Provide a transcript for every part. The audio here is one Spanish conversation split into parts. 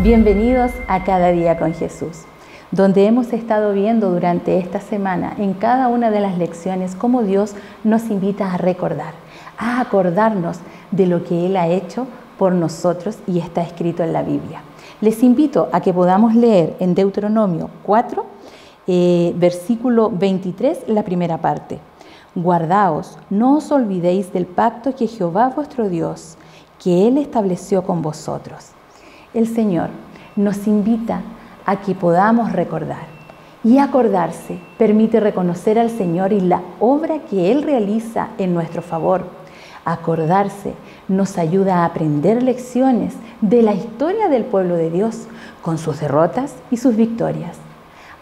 Bienvenidos a Cada día con Jesús, donde hemos estado viendo durante esta semana en cada una de las lecciones cómo Dios nos invita a recordar, a acordarnos de lo que Él ha hecho por nosotros y está escrito en la Biblia. Les invito a que podamos leer en Deuteronomio 4, eh, versículo 23, la primera parte. Guardaos, no os olvidéis del pacto que Jehová vuestro Dios, que Él estableció con vosotros el Señor nos invita a que podamos recordar. Y acordarse permite reconocer al Señor y la obra que Él realiza en nuestro favor. Acordarse nos ayuda a aprender lecciones de la historia del pueblo de Dios, con sus derrotas y sus victorias.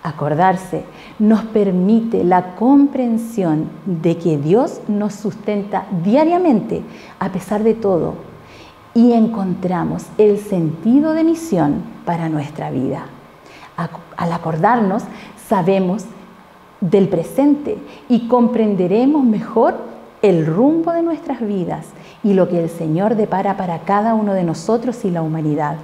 Acordarse nos permite la comprensión de que Dios nos sustenta diariamente a pesar de todo y encontramos el sentido de misión para nuestra vida. Al acordarnos, sabemos del presente y comprenderemos mejor el rumbo de nuestras vidas y lo que el Señor depara para cada uno de nosotros y la humanidad.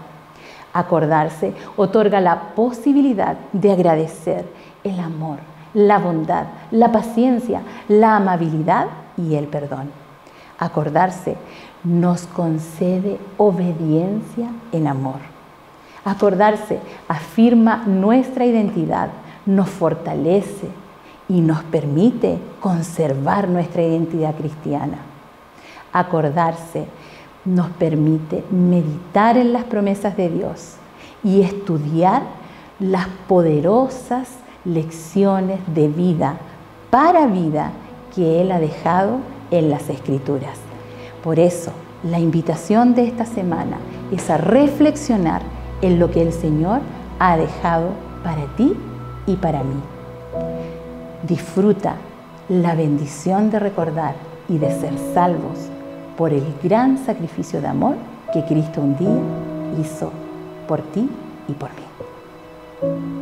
Acordarse otorga la posibilidad de agradecer el amor, la bondad, la paciencia, la amabilidad y el perdón. Acordarse nos concede obediencia en amor. Acordarse afirma nuestra identidad, nos fortalece y nos permite conservar nuestra identidad cristiana. Acordarse nos permite meditar en las promesas de Dios y estudiar las poderosas lecciones de vida para vida que Él ha dejado en las Escrituras. Por eso, la invitación de esta semana es a reflexionar en lo que el Señor ha dejado para ti y para mí. Disfruta la bendición de recordar y de ser salvos por el gran sacrificio de amor que Cristo un día hizo por ti y por mí.